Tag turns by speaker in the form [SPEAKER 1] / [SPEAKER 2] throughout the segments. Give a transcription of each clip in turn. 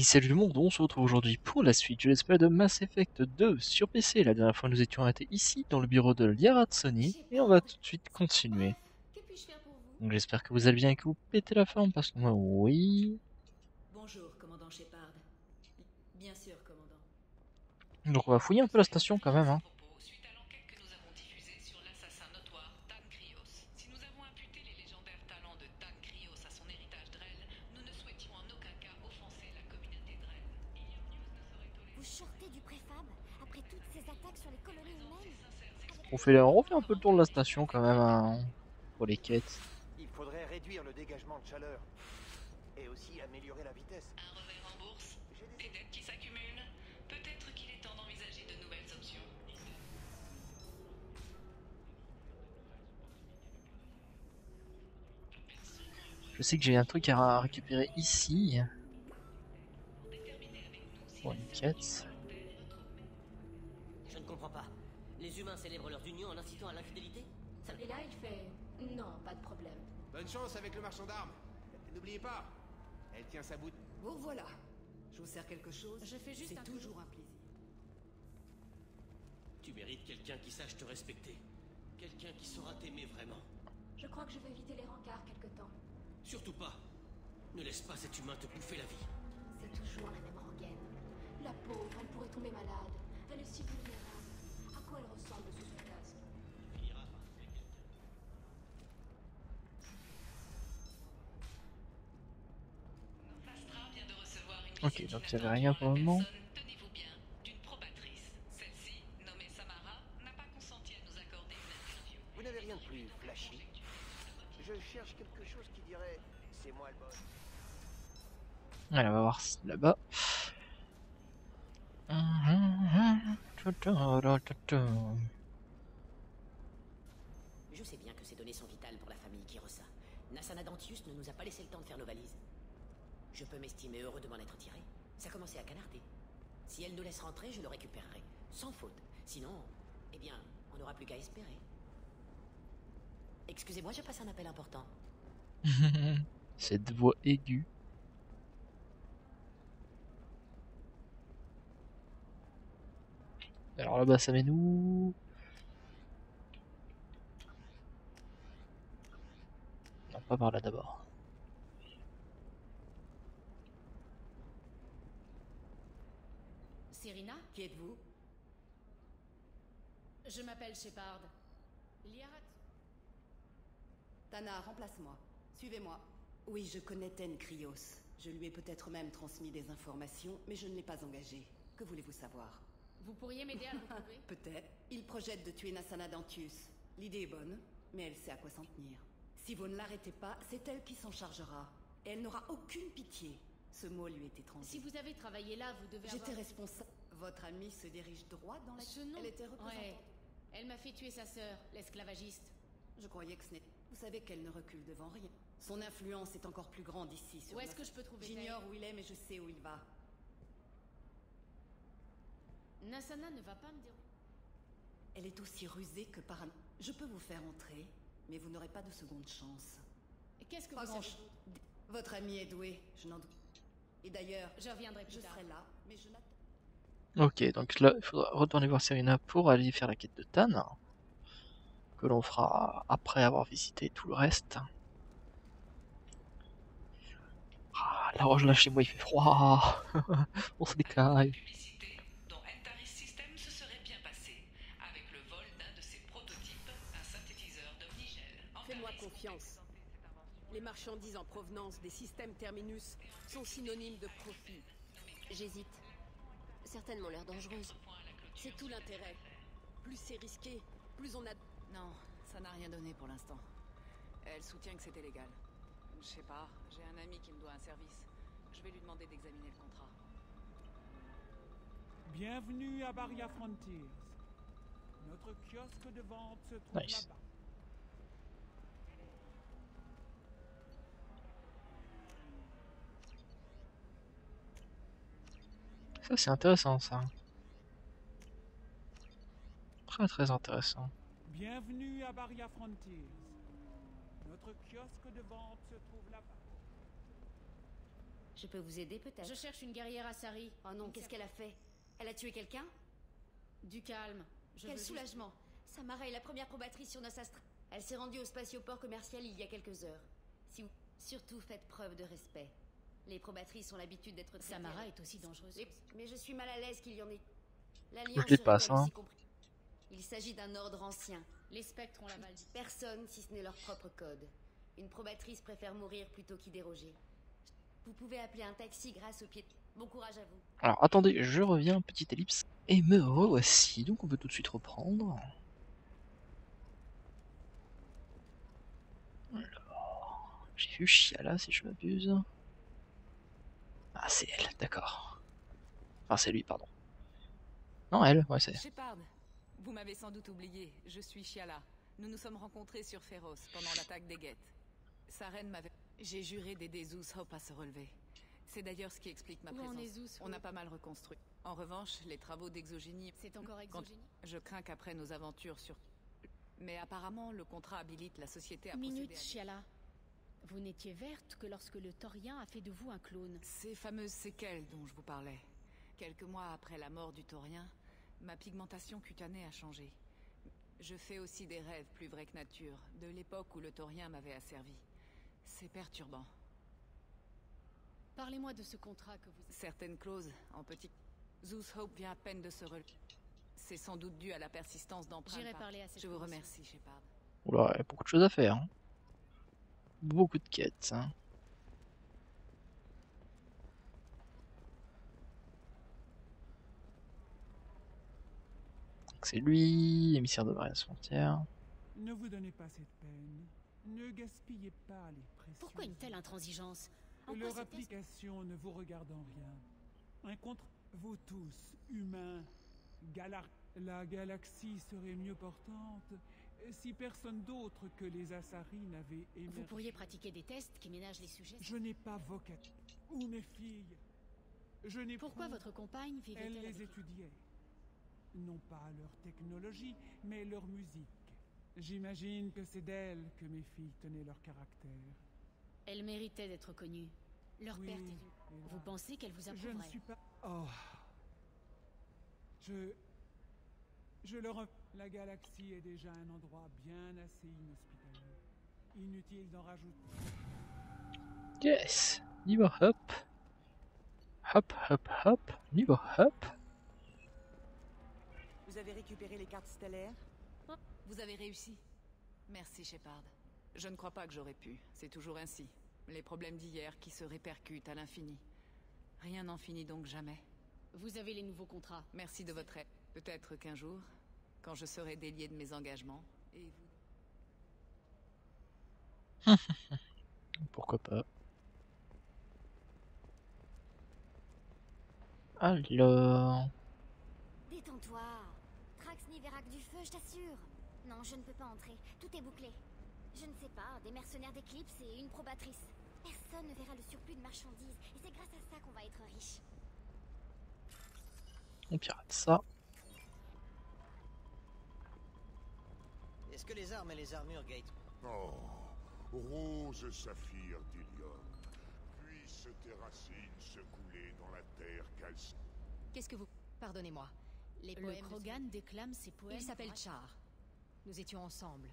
[SPEAKER 1] Et salut le monde, on se retrouve aujourd'hui pour la suite, je l'espère, de Mass Effect 2 sur PC. La dernière fois, nous étions arrêtés ici, dans le bureau de Liara Sony, et on va tout de suite continuer. Donc j'espère que vous allez bien et que vous pétez la forme, parce que moi, oui.
[SPEAKER 2] Bonjour, commandant Shepard. Bien sûr, commandant.
[SPEAKER 1] Donc on va fouiller un peu la station quand même, hein. On fait, on refait un peu le tour de la station quand même, hein, pour les quêtes.
[SPEAKER 3] Il faudrait réduire le dégagement de chaleur. Et aussi améliorer la vitesse.
[SPEAKER 4] un revers en bourse, des... dettes qui s'accumulent. Peut-être qu'il est temps d'envisager de nouvelles options.
[SPEAKER 1] Je sais que j'ai un truc à récupérer ici. Pour une quête.
[SPEAKER 5] Je ne comprends pas. Les humains célèbrent leur union en incitant à l'infidélité Ça
[SPEAKER 2] Et là, il fait Non, pas de problème.
[SPEAKER 6] Bonne chance avec le marchand d'armes. N'oubliez pas, elle tient sa bout.
[SPEAKER 7] Vous voilà. Je vous sers quelque chose
[SPEAKER 2] Je fais juste
[SPEAKER 7] C'est
[SPEAKER 2] un
[SPEAKER 7] toujours un plaisir.
[SPEAKER 5] Tu mérites quelqu'un qui sache te respecter. Quelqu'un qui saura t'aimer vraiment.
[SPEAKER 8] Je crois que je vais éviter les rencarts quelque temps.
[SPEAKER 5] Surtout pas. Ne laisse pas cet humain te bouffer la vie.
[SPEAKER 8] C'est toujours la même rengaine. La pauvre, elle pourrait tomber malade. Elle est si vulnérable. Ressemble sous son casque
[SPEAKER 5] Finira par tuer quelqu'un.
[SPEAKER 1] Ok, donc il y avait rien pour le moment.
[SPEAKER 3] Vous n'avez rien de plus flashy Je cherche quelque chose qui dirait c'est moi le boss.
[SPEAKER 1] Allez, on va voir là-bas.
[SPEAKER 5] Je sais bien que ces données sont vitales pour la famille Kirosa. Nassana Dantius ne nous a pas laissé le temps de faire nos valises. Je peux m'estimer heureux de m'en être tiré. Ça commençait à canarder. Si elle nous laisse rentrer, je le récupérerai. Sans faute. Sinon, eh bien, on n'aura plus qu'à espérer. Excusez-moi, je passe un appel important.
[SPEAKER 1] Cette voix aiguë. Alors là-bas, ça mène où? Non, pas par là d'abord.
[SPEAKER 2] Serena
[SPEAKER 7] Qui êtes-vous?
[SPEAKER 2] Je m'appelle Shepard. Liarat.
[SPEAKER 7] Tana, remplace-moi. Suivez-moi. Oui, je connais Ten Krios. Je lui ai peut-être même transmis des informations, mais je ne l'ai pas engagé. Que voulez-vous savoir?
[SPEAKER 2] Vous pourriez m'aider à le retrouver
[SPEAKER 7] Peut-être. Il projette de tuer Nassana Dantius. L'idée est bonne, mais elle sait à quoi s'en tenir. Si vous ne l'arrêtez pas, c'est elle qui s'en chargera. Et elle n'aura aucune pitié. Ce mot lui est étranger.
[SPEAKER 2] Si vous avez travaillé là, vous devez
[SPEAKER 7] J'étais
[SPEAKER 2] avoir...
[SPEAKER 7] responsable. Votre amie se dirige droit dans la...
[SPEAKER 2] Ce nom
[SPEAKER 7] Elle était représentante.
[SPEAKER 2] Ouais. Elle m'a fait tuer sa sœur, l'esclavagiste.
[SPEAKER 7] Je croyais que ce n'est... Vous savez qu'elle ne recule devant rien. Son influence est encore plus grande ici. sur
[SPEAKER 2] Où est-ce
[SPEAKER 7] notre-
[SPEAKER 2] que je peux trouver
[SPEAKER 7] J'ignore où il est, mais je sais où il va.
[SPEAKER 2] Nassana ne va pas me dire...
[SPEAKER 7] Elle est aussi rusée que par Je peux vous faire entrer, mais vous n'aurez pas de seconde chance.
[SPEAKER 2] Et Qu'est-ce que
[SPEAKER 7] Pas
[SPEAKER 2] vous
[SPEAKER 7] grand
[SPEAKER 2] savez
[SPEAKER 7] Votre ami est doué, je n'en doute. Et d'ailleurs,
[SPEAKER 2] Je reviendrai plus
[SPEAKER 7] je
[SPEAKER 2] tard.
[SPEAKER 7] serai là, mais je n'attends.
[SPEAKER 1] Ok, donc là, il faudra retourner voir Serena pour aller faire la quête de Tan. Que l'on fera après avoir visité tout le reste. Ah, la roche là chez moi il fait froid. On se décaille.
[SPEAKER 9] Les marchandises en provenance des systèmes Terminus sont synonymes de profit.
[SPEAKER 8] J'hésite. Certaines m'ont l'air dangereuses.
[SPEAKER 9] C'est tout l'intérêt. Plus c'est risqué, plus on a...
[SPEAKER 10] Non, ça n'a rien donné pour l'instant. Elle soutient que c'était légal. Je sais pas, j'ai un ami qui me doit un service. Je vais lui demander d'examiner le contrat.
[SPEAKER 11] Bienvenue à Barria Frontiers. Notre kiosque de vente se trouve
[SPEAKER 1] Nice.
[SPEAKER 11] là-bas.
[SPEAKER 1] Ça c'est intéressant ça. Très très intéressant.
[SPEAKER 11] Bienvenue à Barria Frontiers. Notre kiosque de vente se trouve là-bas.
[SPEAKER 8] Je peux vous aider peut-être?
[SPEAKER 12] Je cherche une guerrière Asari.
[SPEAKER 8] Oh non, qu'est-ce qu'elle a fait? Elle a tué quelqu'un?
[SPEAKER 12] Du calme. Je
[SPEAKER 8] Quel
[SPEAKER 12] veux juste-
[SPEAKER 8] soulagement Samara est la première probatrice sur nos astres. Elle s'est rendue au spatioport commercial il y a quelques heures. Si vous... Surtout faites preuve de respect. Les probatrices ont l'habitude d'être traitées
[SPEAKER 12] Samara est aussi dangereuse.
[SPEAKER 8] Les- Mais je suis mal à l'aise qu'il y en ait. L'Alliance
[SPEAKER 1] passe, hein.
[SPEAKER 8] Il s'agit d'un ordre ancien.
[SPEAKER 12] Les spectres ont la maladie.
[SPEAKER 8] Personne, si ce n'est leur propre code. Une probatrice préfère mourir plutôt qu'y déroger. Vous pouvez appeler un taxi grâce au pied. Bon courage à vous.
[SPEAKER 1] Alors attendez, je reviens, petite ellipse. Et me revoici, donc on peut tout de suite reprendre. Alors, j'ai vu Chiala si je m'abuse. Ah c'est elle, d'accord. Enfin c'est lui, pardon. Non elle, ouais c'est.
[SPEAKER 10] Shepard, vous m'avez sans doute oublié. Je suis Chiala. Nous nous sommes rencontrés sur Féroce pendant l'attaque des Guettes. Sa reine m'avait. J'ai juré d'aider Zeus Hope à se relever. C'est d'ailleurs ce qui explique ma
[SPEAKER 12] Où en
[SPEAKER 10] présence.
[SPEAKER 12] est Zeus
[SPEAKER 10] On a pas mal reconstruit. En revanche, les travaux d'exogénie.
[SPEAKER 12] C'est encore exogénie?
[SPEAKER 10] Je crains qu'après nos aventures sur. Mais apparemment, le contrat habilite la société à
[SPEAKER 12] Minute,
[SPEAKER 10] procéder à-
[SPEAKER 12] Chiala. Vous n'étiez verte que lorsque le Taurien a fait de vous un clone.
[SPEAKER 10] Ces fameuses séquelles dont je vous parlais. Quelques mois après la mort du taurien, ma pigmentation cutanée a changé. Je fais aussi des rêves plus vrais que nature, de l'époque où le taurien m'avait asservi. C'est perturbant.
[SPEAKER 12] Parlez-moi de ce contrat que vous...
[SPEAKER 10] Certaines clauses, en petit... Zeus Hope vient à peine de se relever. C'est sans doute dû à la persistance d'empreintes.
[SPEAKER 12] J'irai
[SPEAKER 10] par-
[SPEAKER 12] parler à cette
[SPEAKER 10] Je vous remercie, Shepard.
[SPEAKER 1] Oula, il y a beaucoup de choses à faire. hein. Beaucoup de quêtes. hein. C'est lui, émissaire de Variance Frontière.
[SPEAKER 11] Ne vous donnez pas cette peine. Ne gaspillez pas les précieux.
[SPEAKER 12] Pourquoi une telle intransigeance? En
[SPEAKER 11] Leur application ne vous regarde en rien. Un contre vous tous, humains, la galaxie serait mieux portante si personne d'autre que les Asari n'avait émergé.
[SPEAKER 12] Vous pourriez pratiquer des tests qui ménagent les sujets
[SPEAKER 11] Je n'ai pas vocation. Ou mes filles. Je n'ai
[SPEAKER 12] Pourquoi
[SPEAKER 11] point-
[SPEAKER 12] votre compagne
[SPEAKER 11] Elle
[SPEAKER 12] vivait-elle
[SPEAKER 11] les
[SPEAKER 12] avec...
[SPEAKER 11] étudiait. Non pas leur technologie, mais leur musique. J'imagine que c'est d'elle que mes filles tenaient leur caractère.
[SPEAKER 12] Elle méritait d'être connue. Leur
[SPEAKER 11] Oui,
[SPEAKER 12] perte est... Vous pensez qu'elle vous
[SPEAKER 11] Je
[SPEAKER 12] approuverait
[SPEAKER 11] ne suis pas. Oh. Je. Je leur. La galaxie est déjà un endroit bien assez inhospitalier. Inutile d'en rajouter.
[SPEAKER 1] Yes, niveau hop. Hop, hop, hop, niveau hop.
[SPEAKER 13] Vous avez récupéré les cartes stellaires?
[SPEAKER 10] Vous avez réussi. Merci, Shepard. Je ne crois pas que j'aurais pu. C'est toujours ainsi. Les problèmes d'hier qui se répercutent à l'infini. Rien n'en finit donc jamais.
[SPEAKER 12] Vous avez les nouveaux contrats.
[SPEAKER 10] Merci de votre aide. Peut-être qu'un jour, quand je serai délié de mes engagements, et vous...
[SPEAKER 1] Pourquoi pas. Alors...
[SPEAKER 14] Détends-toi. Trax n'y verra que du feu, je t'assure. Non, je ne peux pas entrer. Tout est bouclé. Je ne sais pas, des mercenaires d'éclipse et une probatrice. Personne ne verra le surplus de marchandises. Et c'est grâce à ça qu'on va être riche.
[SPEAKER 1] On pirate ça.
[SPEAKER 3] Est-ce que les armes et les armures, Gate
[SPEAKER 15] Oh, rose saphir d'Ilium, puisse tes racines se couler dans la terre calcinée.
[SPEAKER 16] Qu'est-ce que vous... Pardonnez-moi. Les
[SPEAKER 12] Le
[SPEAKER 16] poèmes... de-
[SPEAKER 12] Krogan déclame ses poèmes.
[SPEAKER 16] Il s'appelle Char. Nous étions ensemble.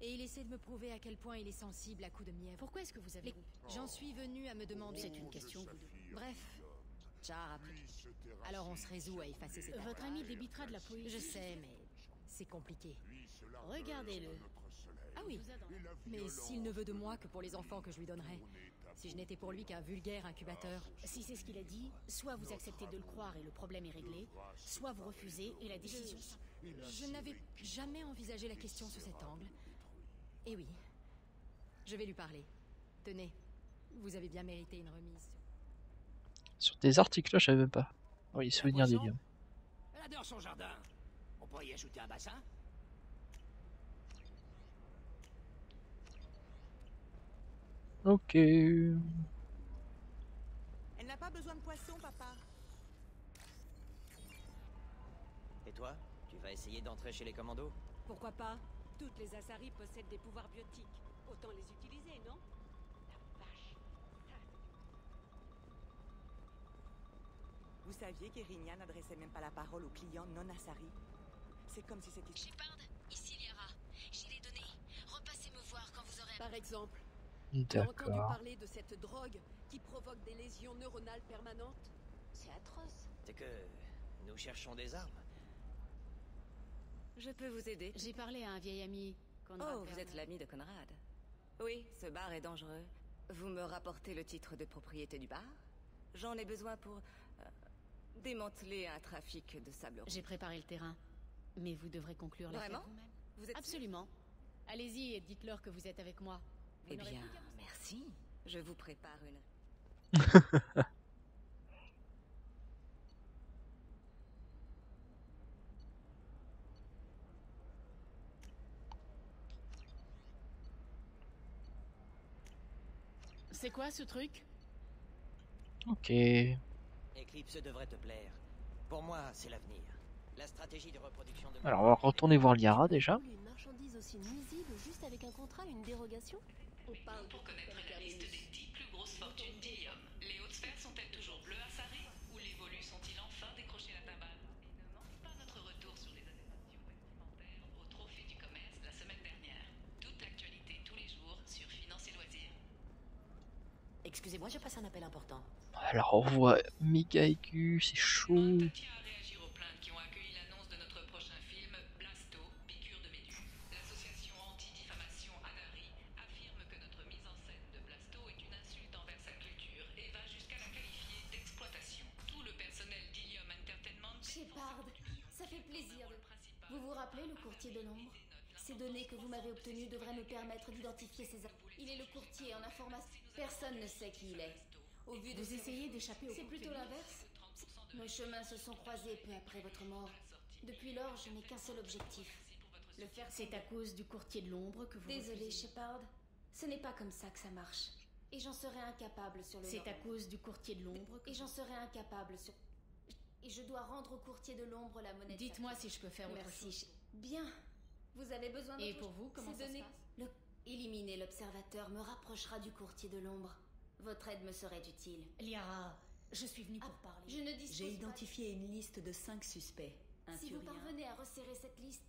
[SPEAKER 16] Et il essaie de me prouver à quel point il est sensible à coups de mièvre.
[SPEAKER 12] Pourquoi est-ce que vous avez...
[SPEAKER 16] Les- J'en suis venu à me demander...
[SPEAKER 12] C'est une question vous...
[SPEAKER 16] Bref. Char après. Alors on se résout à effacer ces
[SPEAKER 12] Votre ami débitera de la poésie.
[SPEAKER 16] Je sais, mais c'est compliqué.
[SPEAKER 12] Regardez-le.
[SPEAKER 16] Ah oui, mais s'il ne veut de moi que pour les enfants que je lui donnerai. Si je n'étais pour lui qu'un vulgaire incubateur.
[SPEAKER 12] Si c'est ce qu'il a dit, soit vous acceptez de le croire et le problème est réglé, soit vous refusez et la décision...
[SPEAKER 16] Je n'avais jamais envisagé la question sous cet angle. Et oui, je vais lui parler. Tenez, vous avez bien mérité une remise.
[SPEAKER 1] Sur tes articles, là, je savais même pas. Oui, souvenir d'Ilium.
[SPEAKER 3] Elle adore son jardin. On pourrait y ajouter un bassin?
[SPEAKER 1] Ok.
[SPEAKER 13] Elle n'a pas besoin de poisson, papa.
[SPEAKER 3] Et toi Tu vas essayer d'entrer chez les commandos?
[SPEAKER 9] Pourquoi pas? Toutes les Asari possèdent des pouvoirs biotiques. Autant les utiliser, non?
[SPEAKER 13] Vous saviez qu'Erinia n'adressait même pas la parole aux clients non Asari? C'est comme si c'était...
[SPEAKER 14] Shepard, ici Liara. J'ai les données. Repassez me voir quand vous aurez...
[SPEAKER 9] Par exemple, tu as entendu parler de cette drogue qui provoque des lésions neuronales permanentes?
[SPEAKER 12] C'est atroce.
[SPEAKER 3] C'est que nous cherchons des armes.
[SPEAKER 17] Je peux vous aider
[SPEAKER 12] J'ai parlé à un vieil ami. Conrad
[SPEAKER 17] Oh, vous êtes l'ami de Conrad. Oui, ce bar est dangereux. Vous me rapportez le titre de propriété du bar? J'en ai besoin pour euh, démanteler un trafic de sable.
[SPEAKER 12] J'ai préparé le terrain. Mais vous devrez conclure l'affaire
[SPEAKER 17] Vraiment?
[SPEAKER 12] vous-même.
[SPEAKER 17] Vous êtes
[SPEAKER 12] Absolument. Allez-y et dites-leur que vous êtes avec moi.
[SPEAKER 17] Eh bien, merci. Je vous prépare une...
[SPEAKER 12] C'est quoi ce truc?
[SPEAKER 1] Ok.
[SPEAKER 3] Eclipse devrait te plaire. Pour moi, c'est l'avenir. La stratégie de reproduction de...
[SPEAKER 1] Alors on va retourner voir Liara déjà.
[SPEAKER 18] Une marchandise aussi nuisible juste avec un contrat, une dérogation?
[SPEAKER 9] On parle
[SPEAKER 4] Pour connaître la liste des 10 plus grosses fortunes d'Ilium, les hautes sphères sont-elles toujours bleues à Sari Ou les volus sont-ils enfin décroché la timbale Et ne manque pas notre retour sur les adaptations vestimentaires au trophée du commerce la semaine dernière. Toute l'actualité tous les jours sur Finance et Loisirs.
[SPEAKER 5] Excusez-moi, je passe un appel important.
[SPEAKER 1] Alors on voit méga aigu, c'est chaud.
[SPEAKER 8] Courtier de l'ombre Ces données que vous m'avez obtenues devraient me permettre d'identifier ces... Il est le courtier en information. Personne ne sait qui il est. Au vu de
[SPEAKER 12] Vous essayez d'échapper au
[SPEAKER 8] C'est plutôt l'inverse. Nos chemins se sont croisés peu après votre mort. Depuis lors, je n'ai qu'un seul objectif. Le faire
[SPEAKER 12] C'est à cause du courtier de l'ombre que vous
[SPEAKER 8] Désolé. Shepard. Ce n'est pas comme ça que ça marche. Et j'en serais incapable sur le
[SPEAKER 12] C'est à cause du courtier de l'ombre que
[SPEAKER 8] Et j'en serais incapable sur... Et je dois rendre au courtier de l'ombre la monnaie
[SPEAKER 12] Dites-moi si je peux faire autre
[SPEAKER 8] Merci.
[SPEAKER 12] chose.
[SPEAKER 8] Bien. Vous avez besoin
[SPEAKER 12] Et
[SPEAKER 8] d'autre
[SPEAKER 12] pour vous, comment
[SPEAKER 8] Ces
[SPEAKER 12] ça se
[SPEAKER 8] données-
[SPEAKER 12] passe
[SPEAKER 8] Le... Éliminer l'observateur me rapprochera du courtier de l'ombre. Votre aide me serait utile.
[SPEAKER 12] Liara, je suis venue pour parler.
[SPEAKER 8] Je ne dispose
[SPEAKER 19] J'ai identifié une liste de cinq suspects. Un
[SPEAKER 8] Si vous parvenez à resserrer cette liste,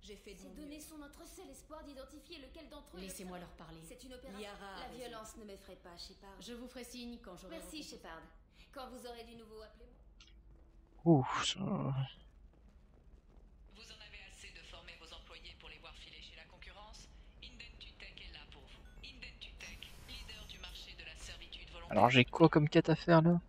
[SPEAKER 19] J'ai fait de
[SPEAKER 8] ces données
[SPEAKER 19] mieux.
[SPEAKER 8] sont notre seul espoir d'identifier lequel d'entre eux.
[SPEAKER 12] Laissez-moi leur parler.
[SPEAKER 8] C'est une opération.
[SPEAKER 19] Liara
[SPEAKER 8] La violence ne m'effraie pas, Shepard.
[SPEAKER 12] Je vous ferai signe quand j'aurai...
[SPEAKER 8] Merci, Shepard. Quand vous aurez du nouveau, appelez-moi.
[SPEAKER 1] Ouf, ça... Alors j'ai quoi comme quête à faire là?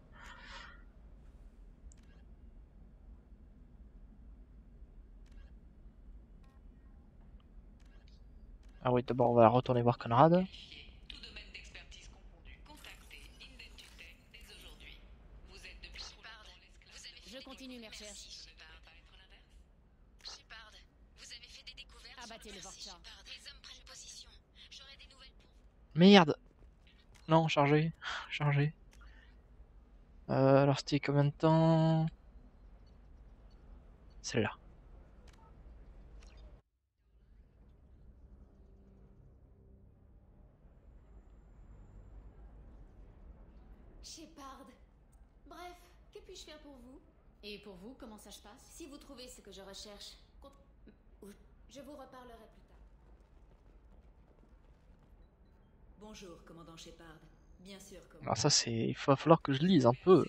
[SPEAKER 1] Ah oui, d'abord on va retourner voir Conrad.
[SPEAKER 4] Vous.
[SPEAKER 12] Je continue mes recherches.
[SPEAKER 14] Shepard, vous avez fait des découvertes
[SPEAKER 12] Abattez le Vorcha.
[SPEAKER 14] Les hommes prennent position. J'aurai des nouvelles pour
[SPEAKER 1] Merde Non, chargé. Chargé. Euh, alors c'était combien de temps? Celle-là.
[SPEAKER 8] Shepard. Bref, que puis-je faire pour vous?
[SPEAKER 12] Et pour vous, comment ça se passe?
[SPEAKER 8] Si vous trouvez ce que je recherche, je vous reparlerai plus tard.
[SPEAKER 7] Bonjour, commandant Shepard. Bien sûr, commandant.
[SPEAKER 1] Alors ça c'est... Il va falloir que je lise un peu.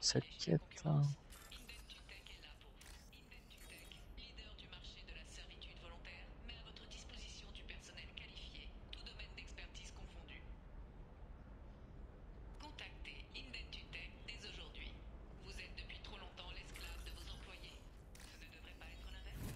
[SPEAKER 1] Cette quête. hein.
[SPEAKER 4] Indentutech est là pour vous. Indentutech, leader du marché de la servitude volontaire, met à votre disposition du personnel qualifié, tout domaine d'expertise confondu. Contactez Indentutech dès aujourd'hui. Vous êtes depuis trop longtemps l'esclave de vos employés. Ce ne devrait pas être l'inverse.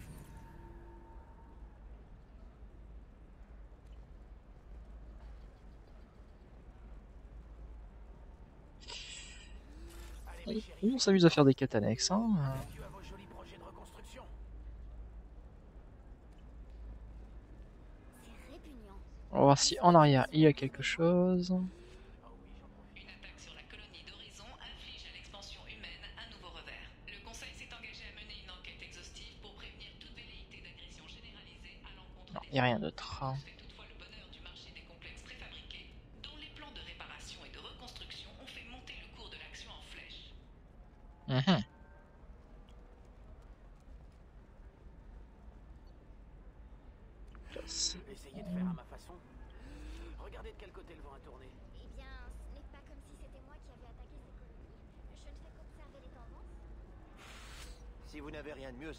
[SPEAKER 1] On s'amuse à faire des quêtes annexes. Hein. On va voir si en arrière il y a quelque chose.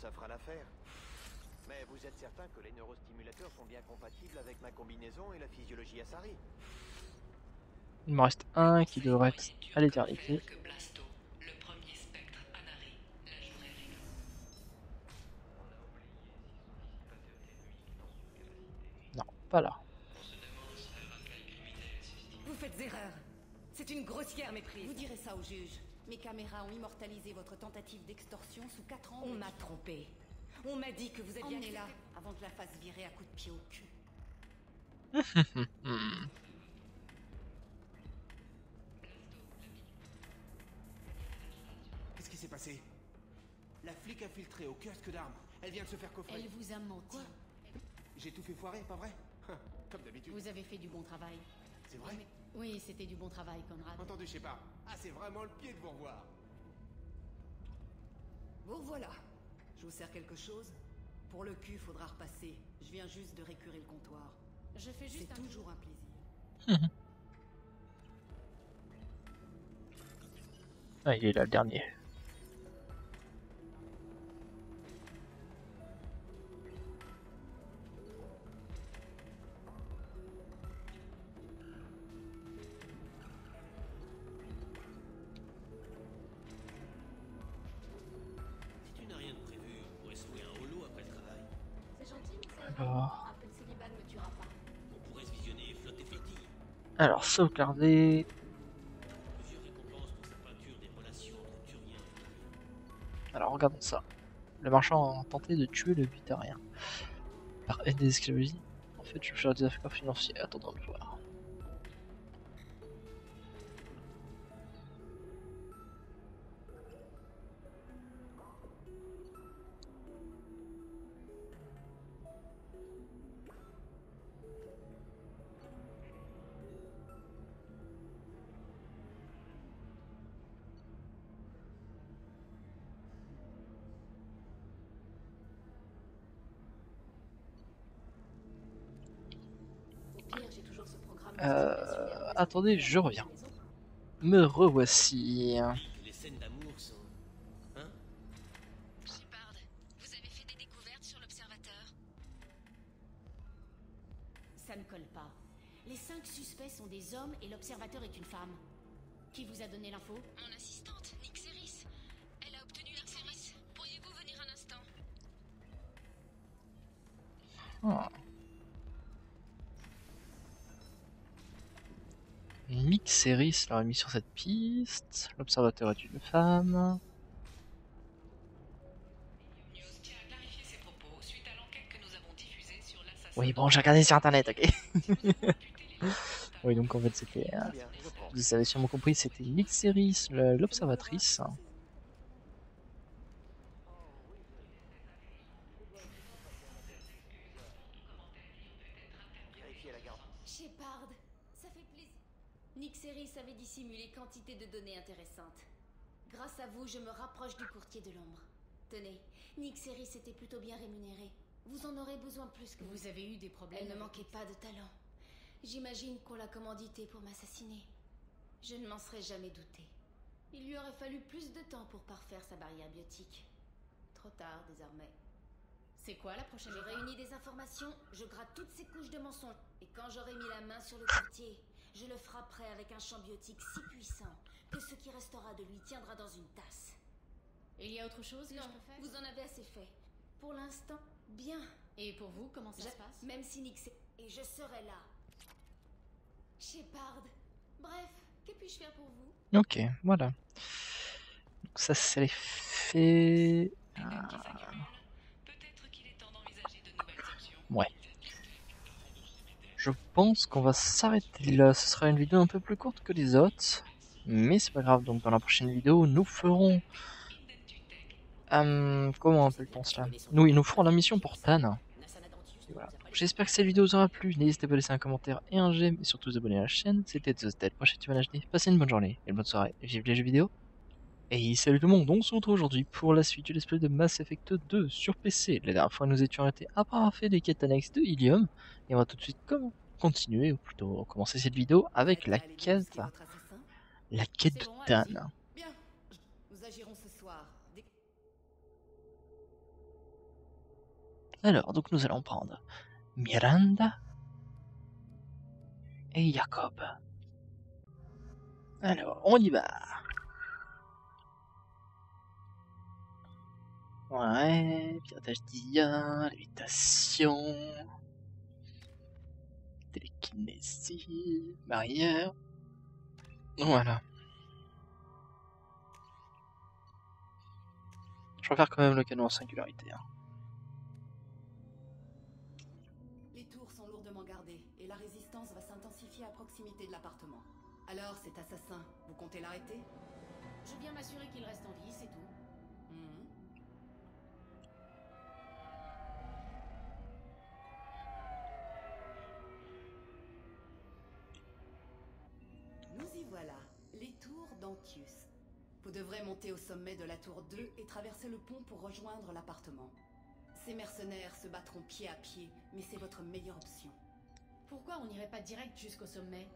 [SPEAKER 3] Ça fera l'affaire. Mais vous êtes certain que les neurostimulateurs sont bien compatibles avec ma combinaison et la physiologie Asari
[SPEAKER 1] Il m'en reste un qui devrait être à l'éternité. Non, pas là.
[SPEAKER 7] Vous faites erreur. C'est une grossière méprise. Vous direz ça au juge. Mes caméras ont immortalisé votre tentative d'extorsion sous quatre ans. On m'a trompé. On m'a dit que vous aviez
[SPEAKER 8] Emmenez-la.
[SPEAKER 7] là avant que je la fasse virer à coups de pied au cul.
[SPEAKER 6] Qu'est-ce qui s'est passé? La flic a filtré au kiosque d'armes. Elle vient de se faire coffrer.
[SPEAKER 12] Elle vous a menti.
[SPEAKER 6] J'ai tout fait foirer, pas vrai? Comme d'habitude.
[SPEAKER 12] Vous avez fait du bon travail.
[SPEAKER 6] C'est vrai?
[SPEAKER 12] Oui, c'était du bon travail, Conrad.
[SPEAKER 6] Entendu, je sais pas. Ah, c'est vraiment le pied de vous revoir.
[SPEAKER 7] Vous voilà. Je vous sers quelque chose Pour le cul, faudra repasser. Je viens juste de récurer le comptoir.
[SPEAKER 12] Je fais juste
[SPEAKER 7] C'est
[SPEAKER 12] un
[SPEAKER 7] toujours un plaisir.
[SPEAKER 1] Ah, il est là, le dernier.
[SPEAKER 20] Turiens.
[SPEAKER 1] Alors regardons ça. Le marchand a tenté de tuer le Butarien. Par aide des esclavagistes. En fait, je cherche des affaires financières. Attendons de voir. Euh, attendez, je reviens. Me revoici.
[SPEAKER 20] Les scènes d'amour sont. Hein
[SPEAKER 8] Shepard, vous avez fait des découvertes sur l'observateur
[SPEAKER 12] Ça ne colle pas. Les cinq suspects sont des hommes et l'observateur est une femme. Qui vous a donné l'info?
[SPEAKER 1] Seris l'aurait mis sur cette piste. L'observateur est une femme. Oui, bon, j'ai regardé sur internet, ok. oui, donc en fait, c'était. euh, vous avez sûrement compris, c'était Nick l'observatrice.
[SPEAKER 8] Shepard, ça fait plaisir. Nick Quantité de données intéressantes. Grâce à vous, je me rapproche du courtier de l'ombre. Tenez, Nick Seris était plutôt bien rémunéré. Vous en aurez besoin plus que vous.
[SPEAKER 12] Vous avez eu des problèmes
[SPEAKER 8] Elle ne manquait pas de talent. J'imagine qu'on l'a commandité pour m'assassiner. Je ne m'en serais jamais douté. Il lui aurait fallu plus de temps pour parfaire sa barrière biotique. Trop tard désormais.
[SPEAKER 12] C'est quoi la prochaine
[SPEAKER 8] J'ai
[SPEAKER 12] étape?
[SPEAKER 8] réuni des informations, je gratte toutes ces couches de mensonges. Et quand j'aurai mis la main sur le courtier, je le frapperai avec un champ biotique si puissant que ce qui restera de lui tiendra dans une tasse.
[SPEAKER 12] Il y a autre chose que
[SPEAKER 8] Non,
[SPEAKER 12] je peux faire
[SPEAKER 8] vous en avez assez fait. Pour l'instant, bien.
[SPEAKER 12] Et pour vous, comment ça
[SPEAKER 8] Je-
[SPEAKER 12] se passe
[SPEAKER 8] Même si sait- Et je serai là. Shepard. Bref, que puis-je faire pour vous?
[SPEAKER 1] Ok, voilà. Donc ça, c'est fait. Ah. Ouais. Je pense qu'on va s'arrêter là. Ce sera une vidéo un peu plus courte que les autres. Mais c'est pas grave. Donc dans la prochaine vidéo, nous ferons... Euh, comment appelle-t-on cela? Nous, nous ferons la mission pour Tan. J'espère que cette vidéo vous aura plu. N'hésitez pas à laisser un commentaire et un j'aime. Et surtout vous abonner à la chaîne. C'était The Dead. Prochaine HD. Passez une bonne journée et une bonne soirée. Vive les jeux vidéo. Et salut tout le monde, on se retrouve aujourd'hui pour la suite du let's play de Mass Effect 2 sur PC. La dernière fois nous étions arrêtés après avoir fait des quêtes annexes de Ilium, et on va tout de suite comme continuer, ou plutôt commencer cette vidéo avec la quête, la quête de Dan. Alors, donc nous allons prendre Miranda et Jacob. Alors, on y va. Ouais, piratage d'IA, lévitation, télékinésie, barrière. Voilà. Je préfère quand même le canon en singularité. hein.
[SPEAKER 7] Les tours sont lourdement gardées et la résistance va s'intensifier à proximité de l'appartement. Alors, cet assassin, vous comptez l'arrêter?
[SPEAKER 12] Je viens m'assurer qu'il reste en vie, c'est tout.
[SPEAKER 7] Vous devrez monter au sommet de la tour 2 et traverser le pont pour rejoindre l'appartement. Ces mercenaires se battront pied à pied, mais c'est votre meilleure option.
[SPEAKER 12] Pourquoi on n'irait pas direct jusqu'au sommet?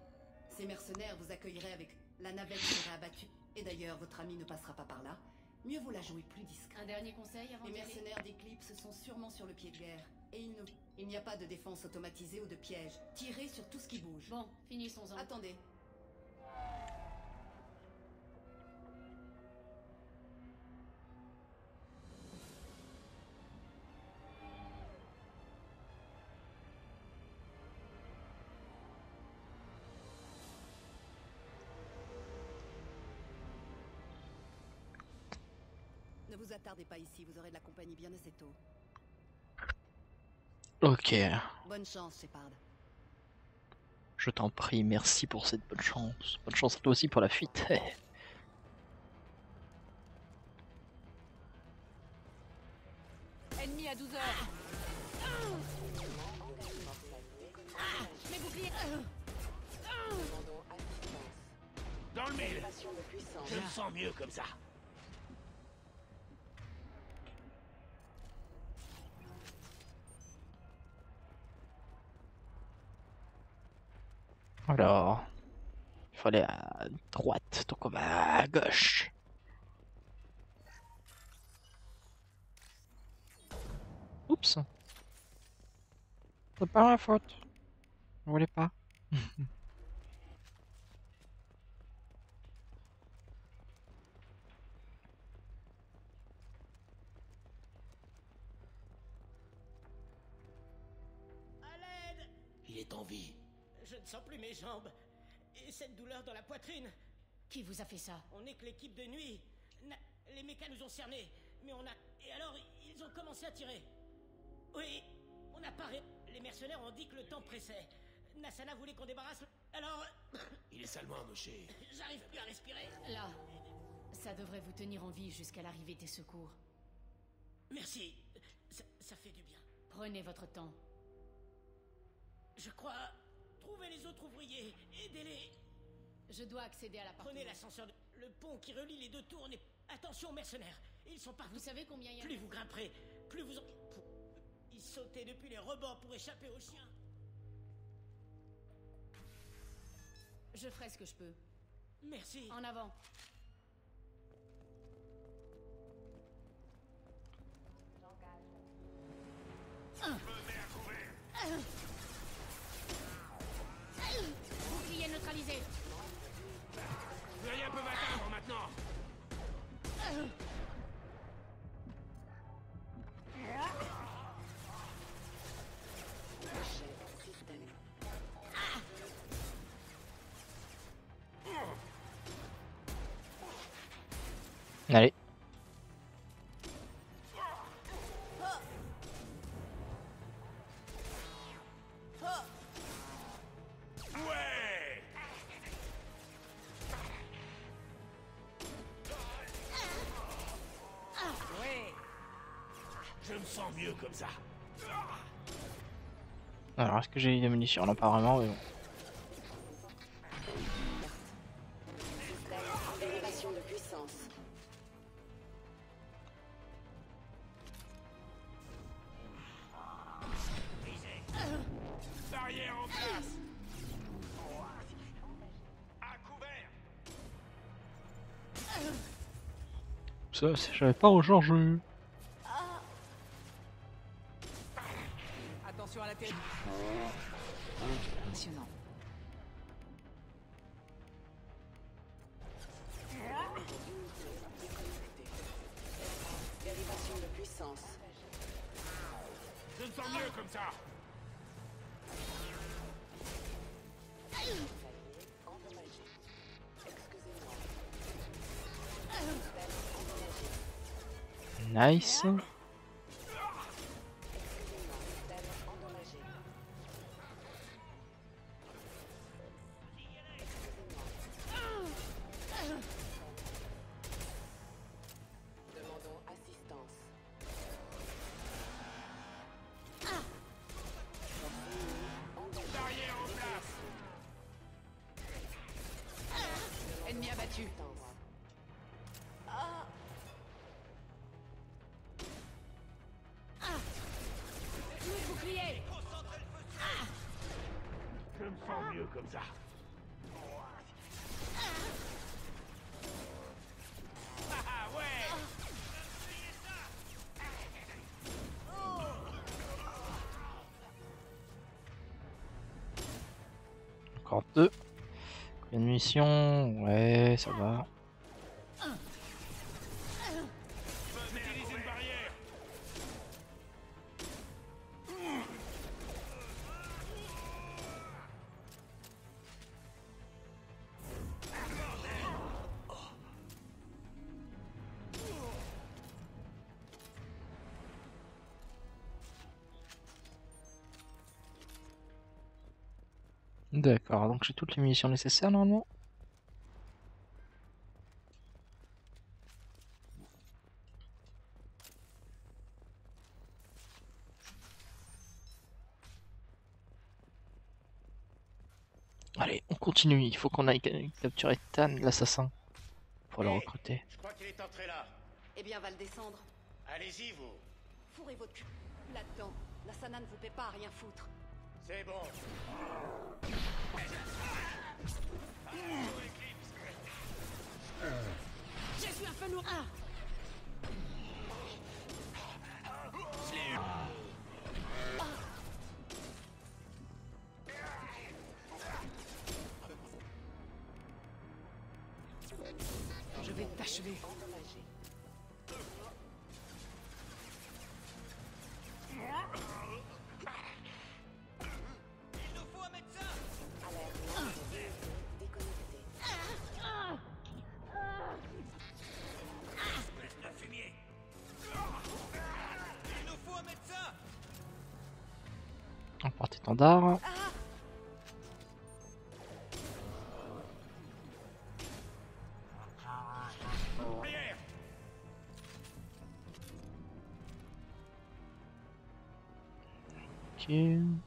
[SPEAKER 7] Ces mercenaires vous accueilleraient avec la navette sera abattue. Et d'ailleurs, votre ami ne passera pas par là. Mieux vaut la jouer plus discret.
[SPEAKER 12] Un dernier conseil avant
[SPEAKER 7] Les mercenaires d'Eclipse sont sûrement sur le pied de guerre. Et il ne... Il n'y a pas de défense automatisée ou de piège. Tirez sur tout ce qui bouge.
[SPEAKER 12] Bon, finissons-en.
[SPEAKER 7] Attendez. Attardez pas ici, vous aurez de la compagnie bien assez tôt.
[SPEAKER 1] Ok,
[SPEAKER 7] Bonne chance, Shepard.
[SPEAKER 1] je t'en prie, merci pour cette bonne chance. Bonne chance à toi aussi pour la fuite.
[SPEAKER 9] Ennemi à 12 heures.
[SPEAKER 12] Mes boucliers
[SPEAKER 20] Dans le mille Je me sens mieux comme ça.
[SPEAKER 1] Alors, il faut aller à droite, donc on va à gauche. Oups. C'est pas ma faute. Je voulais pas.
[SPEAKER 20] ne sens plus mes jambes. Et cette douleur dans la poitrine.
[SPEAKER 12] Qui vous a fait ça?
[SPEAKER 20] On n'est que l'équipe de nuit. Na- les mécas nous ont cernés. Mais on a. Et alors, ils ont commencé à tirer. Oui, on a paré. Les mercenaires ont dit que le temps pressait. Nassana voulait qu'on débarrasse. Alors. Il est salement amoché. J'arrive plus à respirer.
[SPEAKER 12] Là. Ça devrait vous tenir en vie jusqu'à l'arrivée des secours.
[SPEAKER 20] Merci. Ça, ça fait du bien.
[SPEAKER 12] Prenez votre temps.
[SPEAKER 20] Je crois. Trouvez les autres ouvriers. Aidez-les.
[SPEAKER 12] Je dois accéder à l'appartement.
[SPEAKER 20] Prenez l'ascenseur. de- Le pont qui relie les deux tours n'est. Attention, mercenaires. Ils sont partout.
[SPEAKER 12] Vous savez combien il y a
[SPEAKER 20] Plus vous grimperez, plus vous en... Ils sautaient depuis les rebords pour échapper aux chiens.
[SPEAKER 12] Je ferai ce que je peux.
[SPEAKER 20] Merci.
[SPEAKER 12] En avant. Bouclier
[SPEAKER 20] comme ça.
[SPEAKER 1] Alors, est-ce que j'ai des munitions Non, pas vraiment, bon. Ça, j'avais pas rechargé.
[SPEAKER 10] Tête. Impressionnant.
[SPEAKER 13] De puissance.
[SPEAKER 6] Je me sens mieux comme ça.
[SPEAKER 1] Nice. De munitions Ouais, ça va. D'accord, donc j'ai toutes les munitions nécessaires normalement. Allez, on continue. Il faut qu'on aille ca- capturer Tan, l'assassin, pour le recruter.
[SPEAKER 20] Je crois qu'il est entré là.
[SPEAKER 7] Eh bien, va le descendre.
[SPEAKER 20] Allez-y, vous.
[SPEAKER 7] Fourrez votre cul là-dedans. La Sana ne vous paie pas à rien foutre.
[SPEAKER 20] C'est bon.
[SPEAKER 7] Je suis un peu lourd.
[SPEAKER 6] Barrière.
[SPEAKER 1] Ok.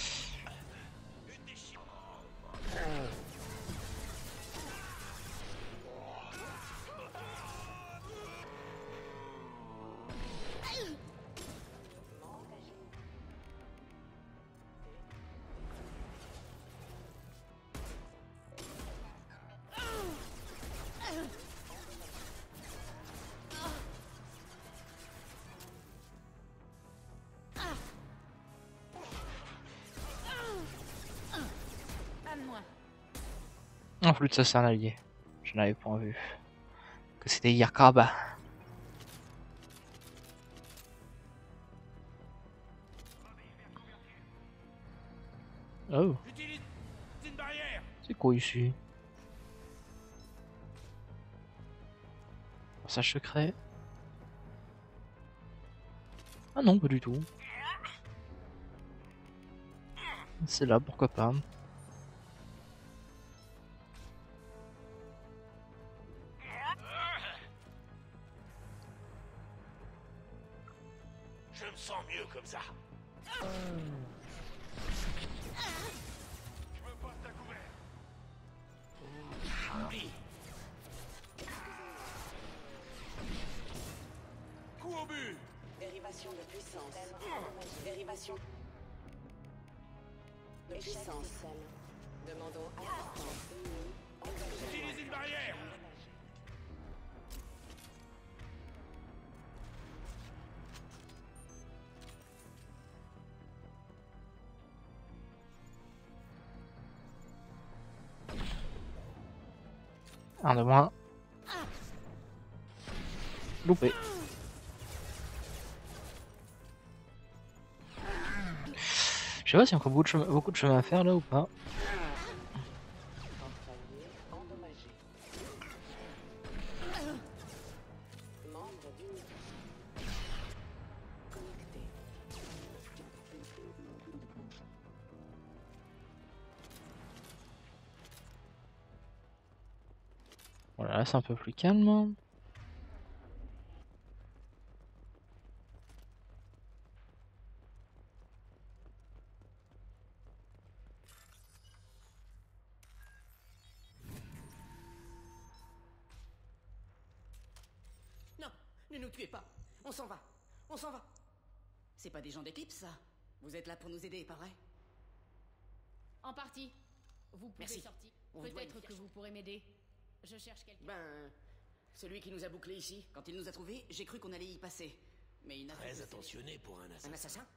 [SPEAKER 1] plus de ça, c'est. Je n'avais pas vu. Que c'était Yakab. Oh, c'est quoi ici? Passage secret? Ah non, pas du tout. C'est là, pourquoi pas. Un de moins. Loupé. Je sais pas s'il y a encore beaucoup de, chemin, beaucoup de chemin à faire là ou pas. Voilà, là c'est un peu plus calme.
[SPEAKER 5] Non, ne nous tuez pas. On s'en va. On s'en va. C'est pas des gens d'éclipse, ça. Vous êtes là pour nous aider, pas vrai?
[SPEAKER 12] En partie. Vous pouvez
[SPEAKER 5] Merci.
[SPEAKER 12] sortir. Peut-être que vous pourrez m'aider. Je cherche quelqu'un.
[SPEAKER 5] Ben, celui qui nous a bouclés ici, quand il nous a trouvés, j'ai cru qu'on allait y passer. Mais il n'a fait
[SPEAKER 6] Très
[SPEAKER 5] c'est-
[SPEAKER 6] attentionné pour un assassin.
[SPEAKER 5] Un assassin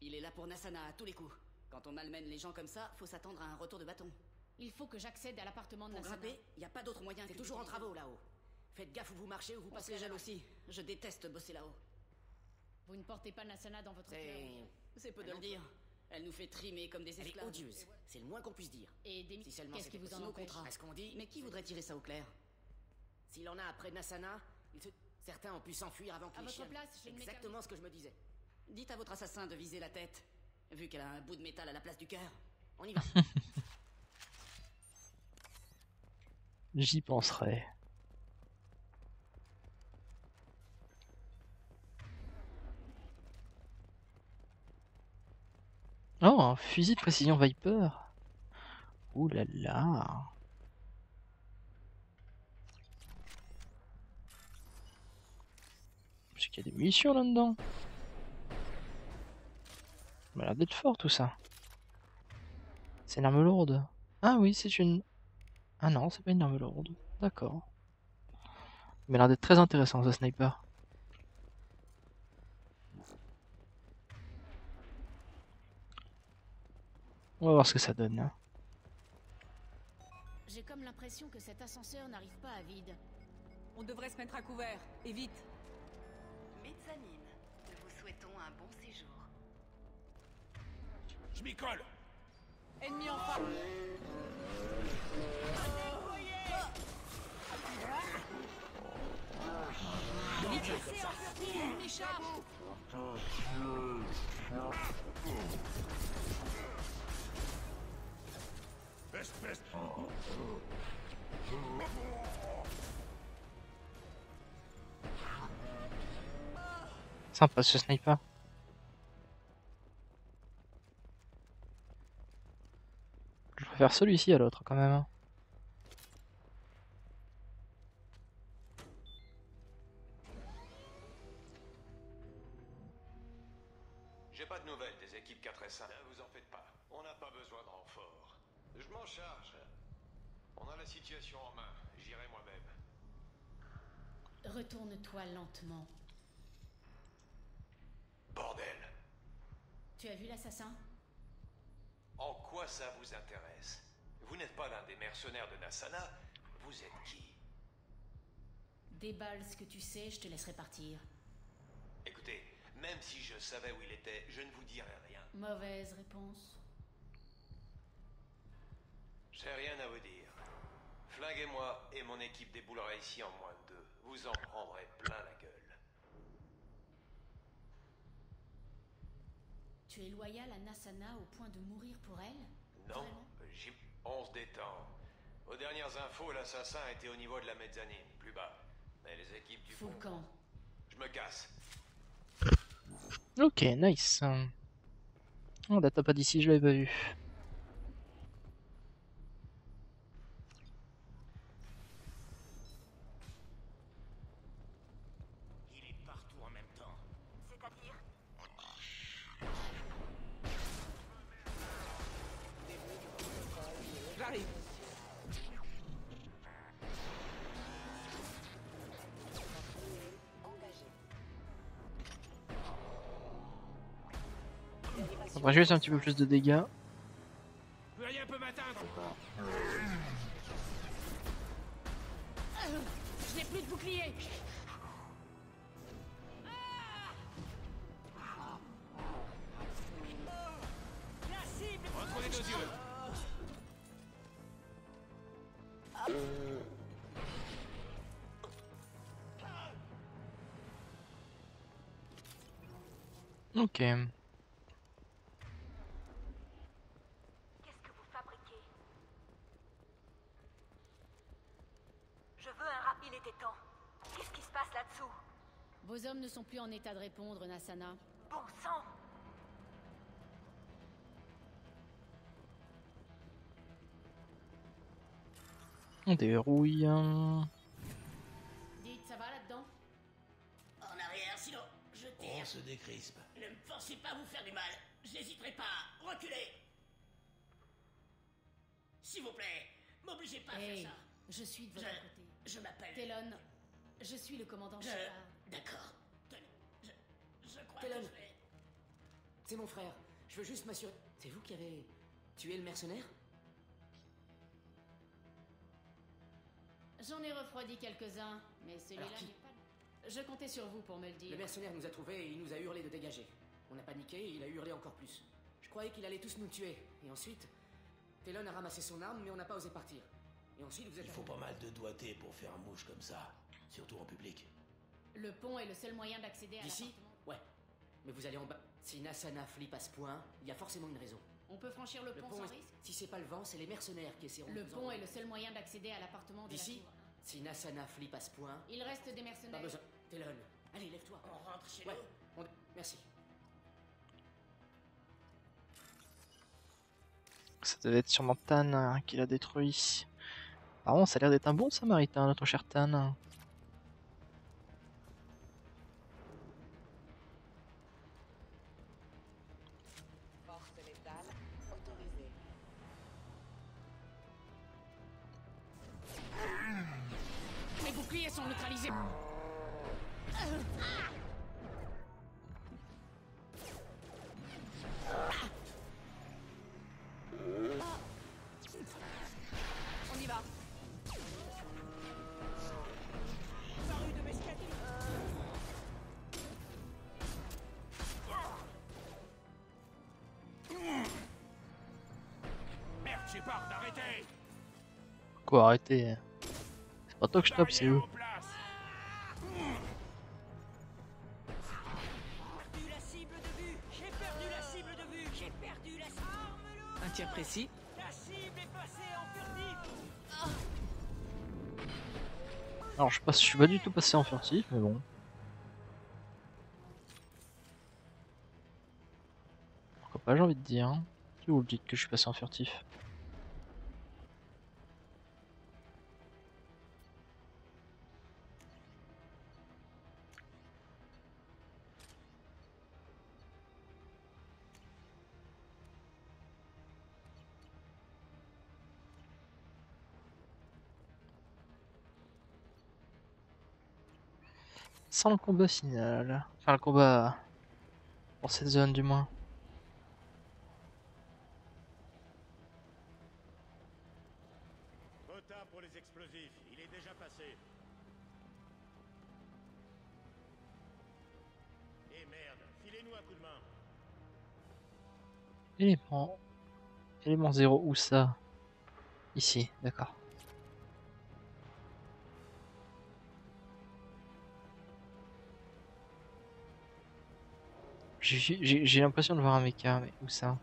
[SPEAKER 5] Il est là pour Nassana à tous les coups. Quand on malmène les gens comme ça, faut s'attendre à un retour de bâton.
[SPEAKER 12] Il faut que j'accède à l'appartement de
[SPEAKER 5] Pour
[SPEAKER 12] Nassana.
[SPEAKER 5] grimper, y a pas d'autre moyen. T'es toujours en travaux là-haut. Faites gaffe où vous marchez ou vous passez gel aussi. Je déteste bosser là-haut.
[SPEAKER 12] Vous ne portez pas Nassana dans votre cœur.
[SPEAKER 5] C'est. C'est peu de le dire. Elle nous fait trimer comme des esclaves. odieuse. C'est le moins qu'on puisse dire.
[SPEAKER 12] Et des...
[SPEAKER 5] Si seulement
[SPEAKER 12] Qu'est-ce qui
[SPEAKER 5] c'était
[SPEAKER 12] vous en empêche
[SPEAKER 5] contrat. Est-ce qu'on dit Mais qui voudrait tirer ça au clair S'il en a après Nassana, il se- certains ont pu s'enfuir avant que
[SPEAKER 12] À
[SPEAKER 5] les
[SPEAKER 12] votre
[SPEAKER 5] chiens.
[SPEAKER 12] place, je ne
[SPEAKER 5] Exactement ce que je me disais. Dites à votre assassin de viser la tête, vu qu'elle a un bout de métal à la place du cœur. On y va.
[SPEAKER 1] J'y penserai. Oh, un fusil de précision Viper. Ouh là là. C'est qu'il y a des munitions là-dedans. Ça m'a l'air d'être fort tout ça. C'est une arme lourde. Ah oui, c'est une... Ah non, c'est pas une arme lourde. D'accord. Il m'a l'air d'être très intéressant ce sniper. On va voir ce que ça donne. hein.
[SPEAKER 12] J'ai comme l'impression que cet ascenseur n'arrive pas à vide.
[SPEAKER 10] On devrait se mettre à couvert, et vite.
[SPEAKER 7] Mezzanine, nous vous souhaitons un bon séjour.
[SPEAKER 6] Je m'y colle.
[SPEAKER 10] Ennemi en face. Ennemi
[SPEAKER 1] Sympa ce sniper. Je préfère celui-ci à l'autre quand même.
[SPEAKER 3] Situation en main. J'irai moi-même.
[SPEAKER 12] Retourne-toi lentement.
[SPEAKER 3] Bordel.
[SPEAKER 12] Tu as vu l'assassin?
[SPEAKER 3] En quoi ça vous intéresse? Vous n'êtes pas l'un des mercenaires de Nassana. Vous êtes qui?
[SPEAKER 12] Déballe ce que tu sais, je te laisserai partir.
[SPEAKER 3] Écoutez, même si je savais où il était, je ne vous dirai rien.
[SPEAKER 12] Mauvaise réponse.
[SPEAKER 3] J'ai rien à vous dire. Flinguez-moi et mon équipe déboulera ici en moins de deux. Vous en prendrez plein la gueule.
[SPEAKER 12] Tu es loyal à Nasana au point de mourir pour elle?
[SPEAKER 3] Non, j'y... On se détend. Aux dernières infos, l'assassin était au niveau de la mezzanine, plus bas. Mais les équipes du fond...
[SPEAKER 12] camp.
[SPEAKER 3] Je me casse.
[SPEAKER 1] Ok, nice. Oh, la top d'ici, je l'avais pas vu. Après, juste un petit peu plus de dégâts.
[SPEAKER 20] Plus rien peut m'atteindre.
[SPEAKER 12] Je n'ai plus de bouclier
[SPEAKER 20] La les deux yeux.
[SPEAKER 1] Ok.
[SPEAKER 13] Qu'est-ce que vous fabriquez Je veux un rap, il était temps. Qu'est-ce qui se passe là-dessous
[SPEAKER 12] Vos hommes ne sont plus en état de répondre, Nasana.
[SPEAKER 13] Bon sang
[SPEAKER 1] On dérouille. hein.
[SPEAKER 12] Dites, ça va là-dedans?
[SPEAKER 20] En arrière, sinon je tire.
[SPEAKER 21] On se décrispe.
[SPEAKER 20] Ne me forcez pas à vous faire du mal. J'hésiterai pas. Reculez. S'il vous plaît, m'obligez pas à faire ça.
[SPEAKER 12] je suis de votre
[SPEAKER 20] Je-
[SPEAKER 12] côté.
[SPEAKER 20] Je m'appelle.
[SPEAKER 12] Telon, je suis le commandant
[SPEAKER 20] Je-
[SPEAKER 12] Shepard.
[SPEAKER 20] D'accord.
[SPEAKER 5] C'est mon frère. Je veux juste m'assurer. C'est vous qui avez tué le mercenaire?
[SPEAKER 12] J'en ai refroidi quelques-uns, mais celui-là n'est pas... Je comptais sur vous pour me le dire.
[SPEAKER 5] Le mercenaire nous a trouvés et il nous a hurlé de dégager. On a paniqué et il a hurlé encore plus. Je croyais qu'il allait tous nous tuer. Et ensuite, Telon a ramassé son arme, mais on n'a pas osé partir. Et ensuite, vous êtes.
[SPEAKER 21] Il faut pas mal de doigté pour faire un mouche comme ça, surtout en public.
[SPEAKER 12] Le pont est le seul moyen d'accéder à
[SPEAKER 5] D'ici. Mais vous allez en bas. Si Nasana flippe à ce point, il y a forcément une raison.
[SPEAKER 12] On peut franchir le,
[SPEAKER 5] Le
[SPEAKER 12] pont,
[SPEAKER 5] pont
[SPEAKER 12] sans
[SPEAKER 5] est-
[SPEAKER 12] risque
[SPEAKER 5] Si c'est pas le vent, c'est les mercenaires qui essaieront
[SPEAKER 12] Le
[SPEAKER 5] de vous
[SPEAKER 12] pont est le seul moyen d'accéder à l'appartement de
[SPEAKER 5] D'ici. Si Nasana flippe à ce point,
[SPEAKER 12] Il reste des
[SPEAKER 5] pas
[SPEAKER 12] mercenaires.
[SPEAKER 5] besoin. Telon, allez, lève-toi.
[SPEAKER 20] On rentre chez
[SPEAKER 5] Ouais,
[SPEAKER 20] nous.
[SPEAKER 5] on- merci.
[SPEAKER 1] Ça devait être sûrement Tan hein, qui l'a détruit. Par contre, ça a l'air d'être un bon samaritain, notre cher Tan.
[SPEAKER 20] Arrêtez.
[SPEAKER 1] C'est pas toi que je tape, c'est eux.
[SPEAKER 9] Un tir précis.
[SPEAKER 20] La cible est passée en furtif
[SPEAKER 1] Alors, je, passe, je suis pas du tout passé en furtif, mais bon. Pourquoi pas, j'ai envie de dire. hein. Si vous le dites que je suis passé en furtif. Sans le combat final. Enfin, le combat pour cette zone, du moins.
[SPEAKER 22] Quota pour les explosifs, il est déjà passé. Merde, filez-nous un coup de main.
[SPEAKER 1] Élément. Élément 0, où ça? Ici, d'accord. J'ai- l'impression de voir un mecha, mais où Ça?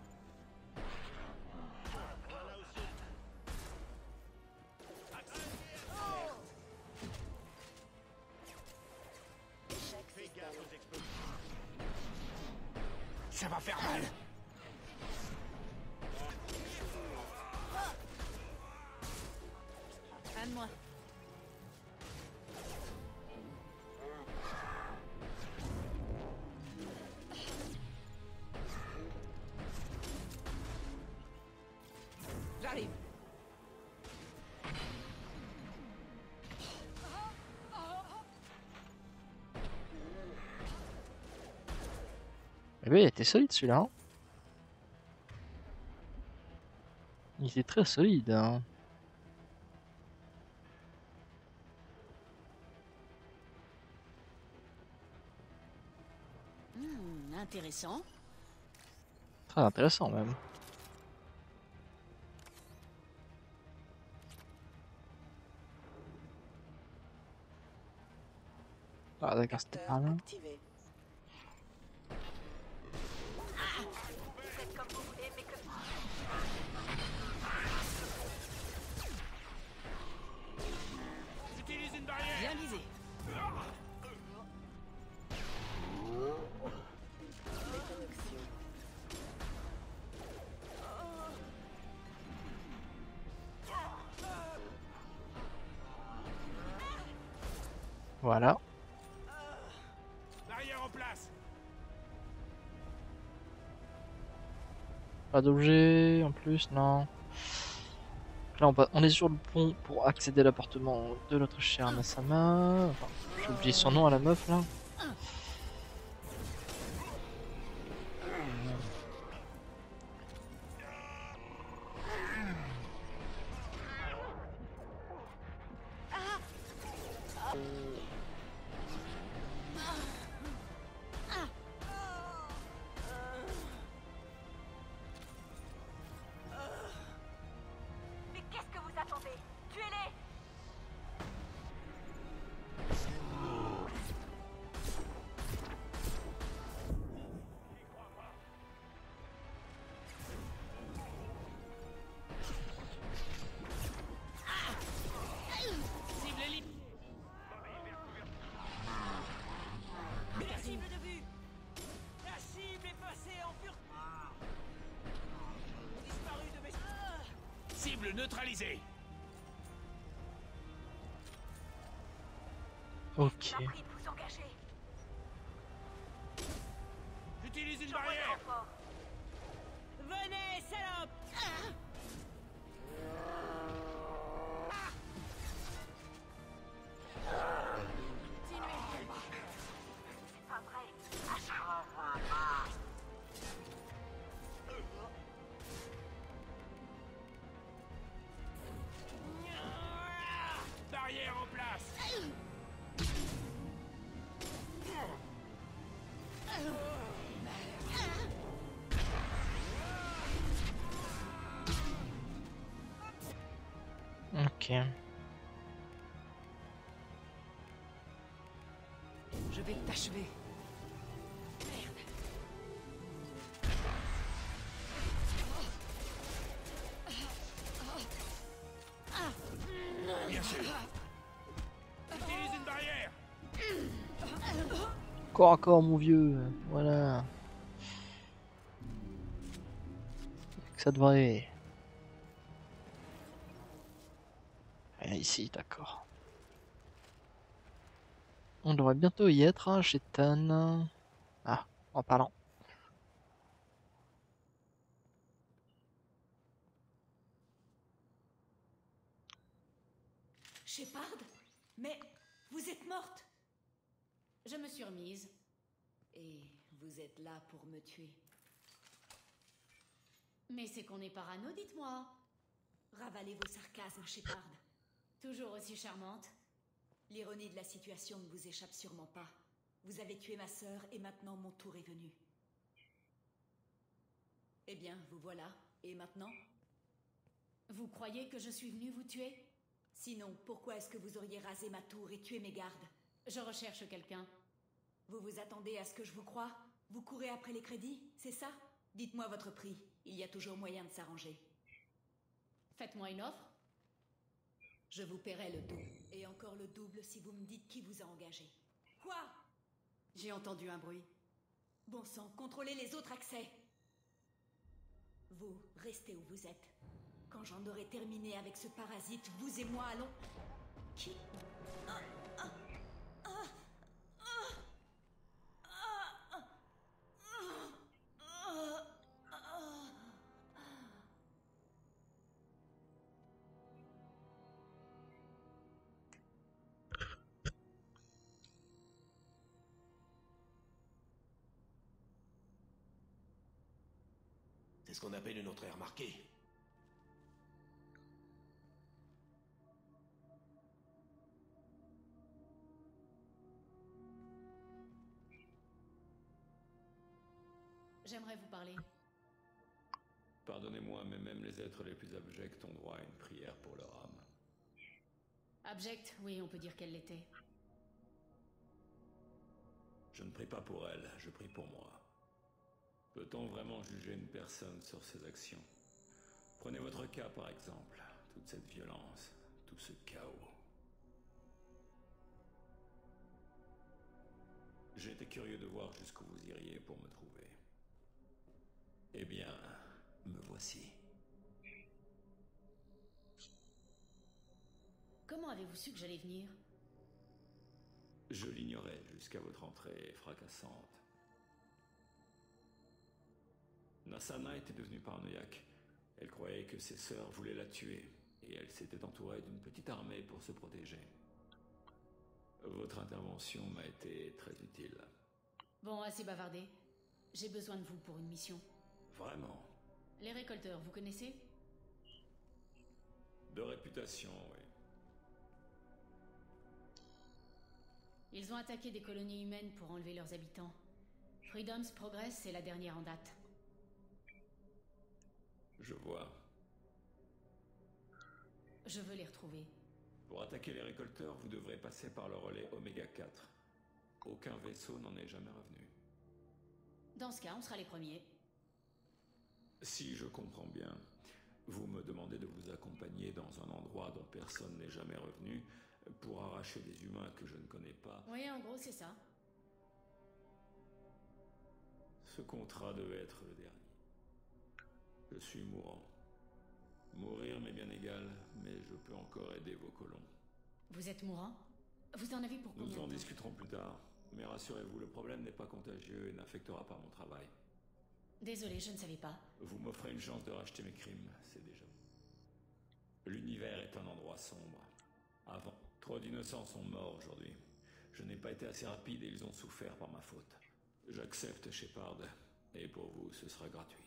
[SPEAKER 1] Celui-là. Il était très solide. Hein.
[SPEAKER 12] Hmm, intéressant.
[SPEAKER 1] Très intéressant même. Ah d'accord, c'était par là.
[SPEAKER 6] J'utilise
[SPEAKER 1] D'objet en plus, non. Là, on, est sur le pont pour accéder à l'appartement de notre chère. Enfin, j'ai oublié son nom à la meuf là.
[SPEAKER 20] Cible
[SPEAKER 6] neutralisée.
[SPEAKER 1] Ok.
[SPEAKER 6] J'utilise une barrière.
[SPEAKER 10] Je vais t'achever.
[SPEAKER 6] Bien sûr. J'utilise une barrière.
[SPEAKER 1] Corps à corps, mon vieux. Voilà. Que Ça devrait. Ici, d'accord. On devrait bientôt y être hein, chez Tan. Ah, en parlant.
[SPEAKER 7] Shepard Mais vous êtes morte
[SPEAKER 8] Je me suis remise. Et vous êtes là pour me tuer. Mais c'est qu'on est parano, dites-moi.
[SPEAKER 7] Ravalez vos sarcasmes, Shepard.
[SPEAKER 8] Toujours aussi charmante.
[SPEAKER 7] L'ironie de la situation ne vous échappe sûrement pas. Vous avez tué ma sœur et maintenant mon tour est venu. Eh bien, vous voilà. Et maintenant?
[SPEAKER 8] Vous croyez que je suis venue vous tuer?
[SPEAKER 7] Sinon, pourquoi est-ce que vous auriez rasé ma tour et tué mes gardes?
[SPEAKER 8] Je recherche quelqu'un.
[SPEAKER 7] Vous vous attendez à ce que je vous croie?
[SPEAKER 2] Vous courez après les crédits, c'est ça? Dites-moi votre prix. Il y a toujours moyen de s'arranger.
[SPEAKER 12] Faites-moi une offre.
[SPEAKER 2] Je vous paierai le double. Et encore le double si vous me dites qui vous a engagé. Quoi?
[SPEAKER 7] J'ai entendu un bruit.
[SPEAKER 2] Bon sang, contrôlez les autres accès. Vous, restez où vous êtes. Quand j'en aurai terminé avec ce parasite, vous et moi allons... Qui? Ah,
[SPEAKER 21] ce qu'on appelle une autre ère marquée.
[SPEAKER 12] J'aimerais vous parler.
[SPEAKER 23] Pardonnez-moi, mais même les êtres les plus abjects ont droit à une prière pour leur âme.
[SPEAKER 12] Abject, oui, on peut dire qu'elle l'était.
[SPEAKER 23] Je ne prie pas pour elle, je prie pour moi. Peut-on vraiment juger une personne sur ses actions? Prenez votre cas par exemple, toute cette violence, tout ce chaos. Été curieux de voir jusqu'où vous iriez pour me trouver. Eh bien, me voici.
[SPEAKER 12] Comment avez-vous su que j'allais venir?
[SPEAKER 23] Je l'ignorais jusqu'à votre entrée fracassante. Nasana était devenue paranoïaque. Elle croyait que ses sœurs voulaient la tuer, et elle s'était entourée d'une petite armée pour se protéger. Votre intervention m'a été très utile.
[SPEAKER 12] Bon, assez bavardé. J'ai besoin de vous pour une mission.
[SPEAKER 23] Vraiment.
[SPEAKER 12] Les récolteurs, vous connaissez?
[SPEAKER 23] De réputation, oui.
[SPEAKER 12] Ils ont attaqué des colonies humaines pour enlever leurs habitants. Freedom's Progress, c'est la dernière en date.
[SPEAKER 23] Je vois.
[SPEAKER 12] Je veux les retrouver.
[SPEAKER 23] Pour attaquer les récolteurs, vous devrez passer par le relais Oméga 4. Aucun vaisseau n'en est jamais revenu.
[SPEAKER 12] Dans ce cas, on sera les premiers.
[SPEAKER 23] Si je comprends bien, vous me demandez de vous accompagner dans un endroit dont personne n'est jamais revenu pour arracher des humains que je ne connais pas.
[SPEAKER 12] Oui, en gros, c'est ça.
[SPEAKER 23] Ce contrat devait être le dernier. Je suis mourant. Mourir m'est bien égal, mais je peux encore aider vos colons.
[SPEAKER 12] Vous êtes mourant? Vous en avez pour combien
[SPEAKER 23] Nous en discuterons plus tard. Mais rassurez-vous, le problème n'est pas contagieux et n'affectera pas mon travail.
[SPEAKER 12] Désolé, je ne savais pas.
[SPEAKER 23] Vous m'offrez une chance de racheter mes crimes, c'est déjà. L'univers est un endroit sombre. Avant, trop d'innocents sont morts aujourd'hui. Je n'ai pas été assez rapide et ils ont souffert par ma faute. J'accepte Shepard, et pour vous, ce sera gratuit.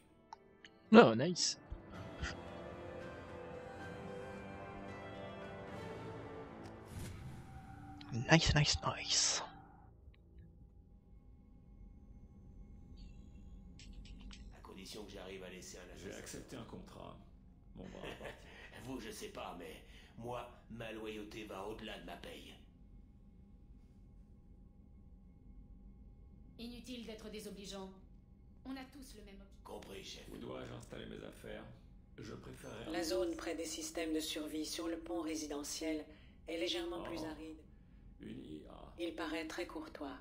[SPEAKER 1] Oh, nice. Nice, nice, nice.
[SPEAKER 21] À condition que j'arrive à laisser un
[SPEAKER 23] J'ai accepté un contrat. Bras appartient.
[SPEAKER 21] Vous, je sais pas, mais moi, ma loyauté va au-delà de ma paye.
[SPEAKER 12] Inutile d'être désobligeant. On a tous le même objectif.
[SPEAKER 21] Compris, chef.
[SPEAKER 23] Où dois-je installer mes affaires? Je préférerais...
[SPEAKER 24] La zone près des systèmes de survie sur le pont résidentiel est légèrement plus
[SPEAKER 23] Oh.
[SPEAKER 24] aride.
[SPEAKER 23] Une IA.
[SPEAKER 24] Il paraît très courtois.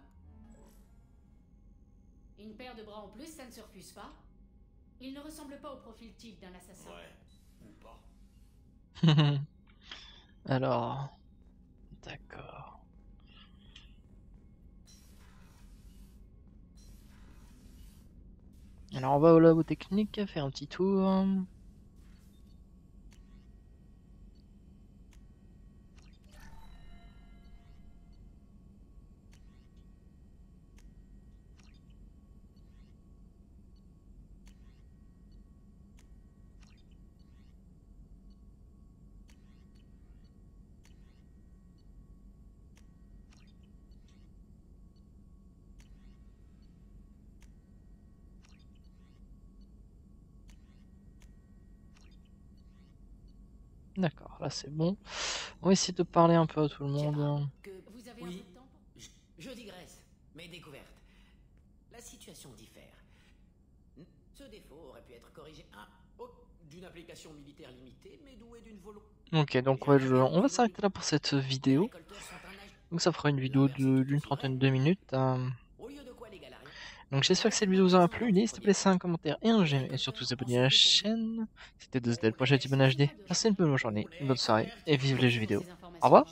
[SPEAKER 12] Une paire de bras en plus, ça ne se refuse pas. Il ne ressemble pas au profil type d'un assassin.
[SPEAKER 21] Ouais. Ou pas.
[SPEAKER 1] Alors. D'accord. Alors on va au labo technique, faire un petit tour. D'accord, là c'est bon. On va essayer de parler un peu à tout le monde.
[SPEAKER 2] Que...
[SPEAKER 12] Vous avez
[SPEAKER 2] Oui.
[SPEAKER 12] un peu de temps
[SPEAKER 2] Je, je digresse. Mes découvertes.
[SPEAKER 5] La situation diffère. Ce défaut aurait pu être corrigé un d'une application militaire limitée, mais douée d'une volonté.
[SPEAKER 1] Ok, donc ouais, je- on va s'arrêter là pour cette vidéo. Donc ça fera une vidéo d'une trentaine de minutes. euh. Donc j'espère que cette vidéo vous aura plu. N'hésitez pas à laisser un commentaire et un j'aime et surtout vous abonner à la chaîne. C'était 2D, le prochain Tibon HD. Passez une bonne journée, une bonne soirée et vive les jeux vidéo. Au revoir